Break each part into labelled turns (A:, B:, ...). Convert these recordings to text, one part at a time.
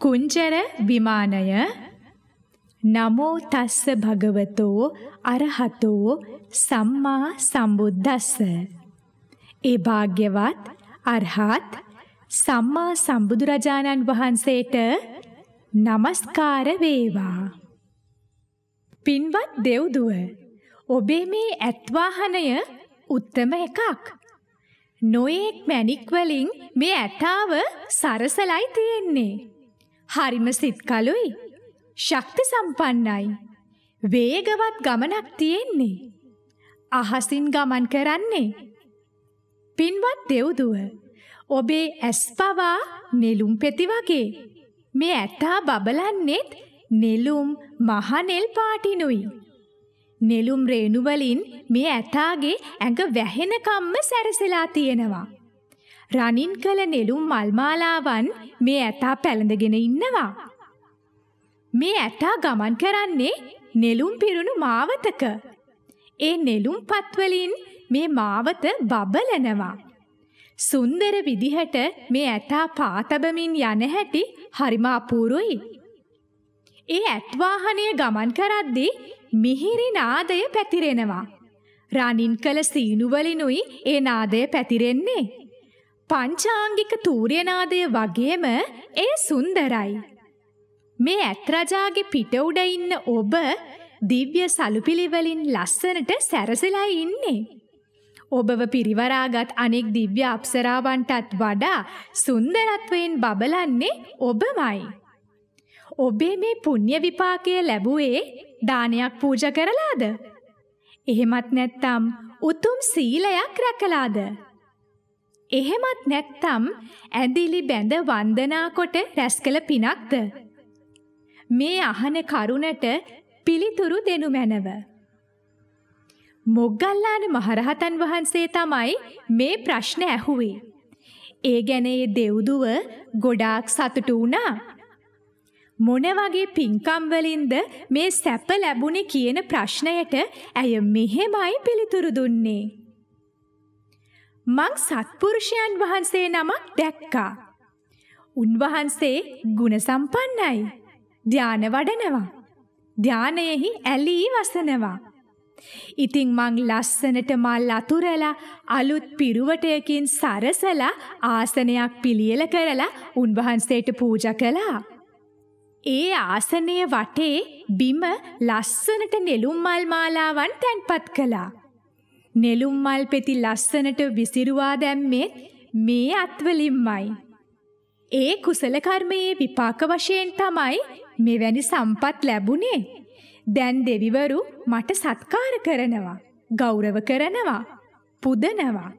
A: කුංජර විමානය. නමෝ තස්ස භගවතෝ අරහතෝ සම්මා සම්බුද්දස්ස. ඒ භාග්‍යවත් අරහත් සම්මා සම්බුදුරජාණන් වහන්සේට নমස්කාර වේවා. පින්වත් දෙව්දුව ඔබේ මේ ඇත්වාහනය උත්තම එකක්. නොයෙක් මැණික් වලින් මේ ඇටාව සරසලයි තියෙන්නේ. හරිම සිත්කලුයි. ශක්ති සම්පන්නයි. වේගවත් ගමනක් තියෙන්නේ. අහසින් ගමන් කරන්නේ. පින්වත් දෙව්දුව ඔබේ ඇස් පවා නෙළුම් පෙති වගේ. මේ ඇටා බබලන්නේත් නෙළුම් මහනෙල් පාටිනුයි. නෙළුම් රේණු වලින් මේ ඇටාගේ ඇඟ වැහෙනකම්ම සැරසලා තියෙනවා. රනින් කළ නෙළුම් මල්මාලාවන් මේ ඇතා පැළඳගෙන ඉන්නවා. මේ ඇතා ගමන් කරන්නේ නෙළුම් පිරුණු මාවතක. ඒ නෙළුම් පත්වලින් මේ මාවත බබලනවා. සුන්දර විදිහට මේ ඇතා පාතබමින් යන හැටි හරිම අපූරුයි. ඒ ඇත්වාහනය ගමන් කරද්දී මිහිරි නාදය පැතිරෙනවා. රනින් කළ සීනුවලිනුයි ඒ නාදය පැතිරෙන්නේ. පංචාංගික තූර්යනාදය වගේම එය සුන්දරයි. මේ ඇත්රජාගේ පිට උඩ ඉන්න ඔබ දිව්‍ය සලුපිලිවලින් ලස්සනට සැරසලා ඉන්නේ. ඔබව පිරිවරාගත් අනෙක් දිව්‍ය අප්සරාවන්ටත් වඩා සුන්දරත්වයෙන් බබලන්නේ ඔබමයි. ඔබේ මේ පුණ්‍ය විපාකය ලැබුවේ දානයක් පූජා කරලාද? එහෙමත් නැත්නම් උතුම් සීලයක් රැකලාද? එහෙමත් නැත්තම් ඇඳිලි බැඳ වන්දනා කොට රැස් කළ පිනක්ද? මේ අහන කරුණට පිළිතුරු දෙනු මැනව. මොග්ගල්ලාන මහරහතන් වහන්සේ තමයි මේ ප්‍රශ්න ඇහුවේ. ඒ ගැන ඒ දෙව්දුව ගොඩාක් සතුටු වුණා. මොන වගේ පින්කම් වලින්ද මේ සැප ලැබුණේ කියන ප්‍රශ්නයට ඇය මෙහෙමයි පිළිතුරු දුන්නේ. මං සත්පුරුෂයන් වහන්සේ නමක් දැක්කා. උන්වහන්සේ ගුණ සම්පන්නයි. ධාන වඩනවා. ධානයෙහි ඇලී වසනවා. ඉතින් මං ලස්සනට මල් අතුරලා අලුත් පිරුවටයකින් සරසලා ආසනයක් පිළියෙල කරලා උන්වහන්සේට පූජා කළා. ඒ ආසනය වටේ බිම ලස්සනට නෙළුම් මල් මාලාවන් තැන්පත් කළා. නෙළුම් මල් පෙති ලස්සනට විසිරුවා දැම්මේ මේ අත්වලින්මයි. ඒ කුසල කර්මයේ විපාක වශයෙන් තමයි මෙවැනි සම්පත් ලැබුණේ. දැන් දෙවිවරු මට සත්කාර කරනවා, ගෞරව කරනවා, පුදනවා.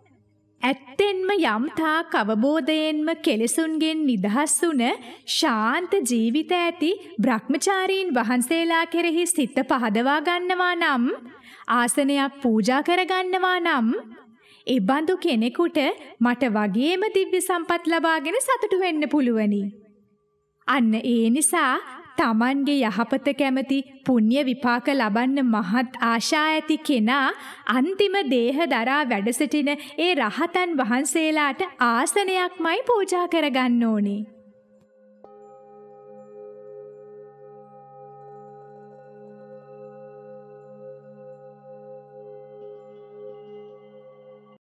A: ඇත්තෙන්ම යම්තා කවබෝධයෙන්ම කෙලෙසුන්ගෙන් නිදහස් වුන ශාන්ත ජීවිත ඇති බ්‍රහ්මචාරීන් වහන්සේලා කෙරෙහි සිත පහදවා ගන්නවා නම් ආසනයක් පූජා කරගන්නවා නම් ඒ බඳු කෙනෙකුට මට වගේම දිව්‍ය සම්පත් ලබාගෙන සතුටු වෙන්න පුළුවනි. අන්න ඒ නිසා තමන්ගේ යහපත කැමති පුණ්‍ය විපාක ලබන්න මහත් ආශා ඇති කෙනා අන්තිම දේහ දරා වැඩ සිටින ඒ රහතන් වහන්සේලාට ආසනයක්මයි පූජා කරගන්න ඕනේ.